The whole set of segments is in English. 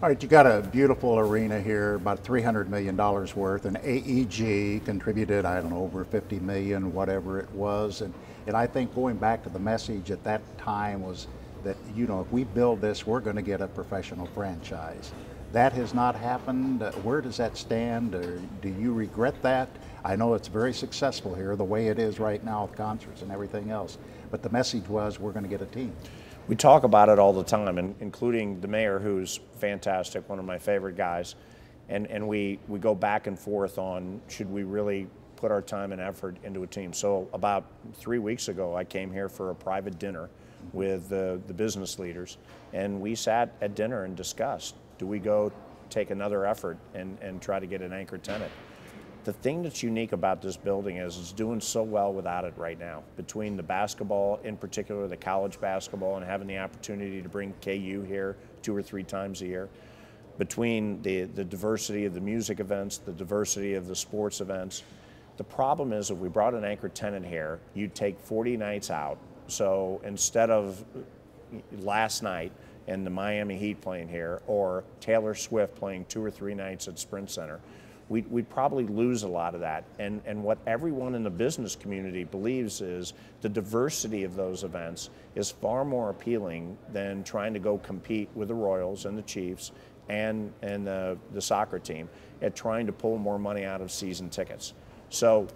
All right, you got a beautiful arena here, about $300 million worth, and AEG contributed, I don't know, over 50 million, whatever it was. And, and I think going back to the message at that time was that, you know, if we build this, we're going to get a professional franchise. That has not happened. Uh, Where does that stand? Or do you regret that? I know it's very successful here, the way it is right now with concerts and everything else. But the message was we're going to get a team. We talk about it all the time, and including the mayor, who's fantastic, one of my favorite guys. And, and we, we go back and forth on should we really put our time and effort into a team. So about three weeks ago, I came here for a private dinner with the, the business leaders, and we sat at dinner and discussed, do we go take another effort and, and try to get an anchor tenant? The thing that's unique about this building is it's doing so well without it right now. Between the basketball, in particular the college basketball, and having the opportunity to bring KU here two or three times a year, between the, the diversity of the music events, the diversity of the sports events. The problem is if we brought an anchor tenant here, you'd take 40 nights out. So instead of last night and the Miami Heat playing here, or Taylor Swift playing two or three nights at Sprint Center, we'd, we'd probably lose a lot of that. And, and what everyone in the business community believes is the diversity of those events is far more appealing than trying to go compete with the Royals and the Chiefs and, and the, the soccer team at trying to pull more money out of season tickets. So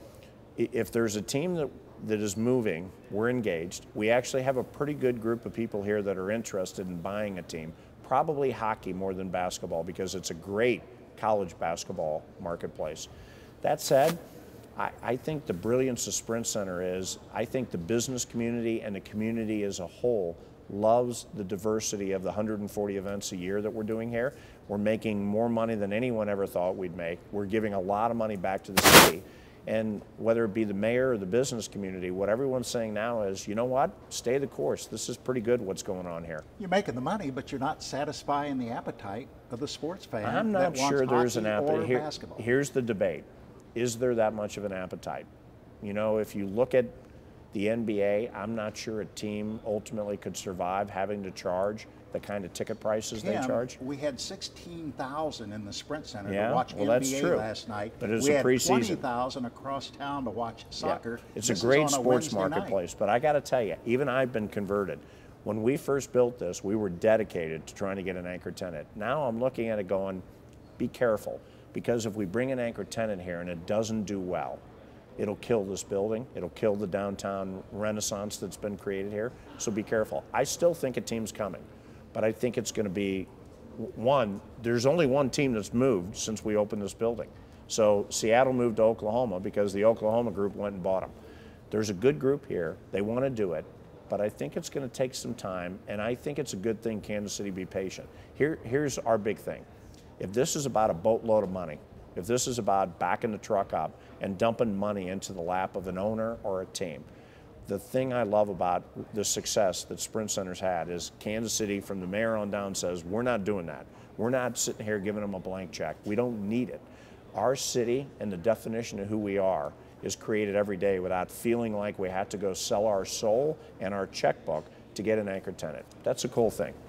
if there's a team that, that is moving, we're engaged. We actually have a pretty good group of people here that are interested in buying a team, probably hockey more than basketball because it's a great college basketball marketplace. That said, I, I, think the brilliance of Sprint Center is I think the business community and the community as a whole loves the diversity of the 140 events a year that we're doing here. We're making more money than anyone ever thought we'd make. We're giving a lot of money back to the city. And whether it be the mayor or the business community, what everyone's saying now is, you know what? Stay the course. This is pretty good what's going on here. You're making the money, but you're not satisfying the appetite of the sports fan. I'm not sure there's an appetite. Here, here's the debate. Is there that much of an appetite? You know, if you look at the NBA, I'm not sure a team ultimately could survive having to charge the kind of ticket prices Tim, they charge. We had 16,000 in the Sprint Center yeah, to watch well, NBA that's true. last night. But it's we a had preseason. 20,000 across town to watch soccer. Yeah. It's this a great sports Wednesday marketplace, night. but I got to tell you, even I've been converted. When we first built this, we were dedicated to trying to get an anchor tenant. Now I'm looking at it going, be careful, because if we bring an anchor tenant here and it doesn't do well, it'll kill this building. It'll kill the downtown renaissance that's been created here. So be careful. I still think a team's coming, but I think it's going to be one. There's only one team that's moved since we opened this building. So Seattle moved to Oklahoma because the Oklahoma group went and bought them. There's a good group here. They want to do it, but I think it's going to take some time, and I think it's a good thing Kansas City be patient. Here, here's our big thing. If this is about a boatload of money, if this is about backing the truck up and dumping money into the lap of an owner or a team, the thing I love about the success that Sprint Center's had is Kansas City, from the mayor on down, says, We're not doing that. We're not sitting here giving them a blank check. We don't need it. Our city and the definition of who we are is created every day without feeling like we had to go sell our soul and our checkbook to get an anchor tenant. That's a cool thing.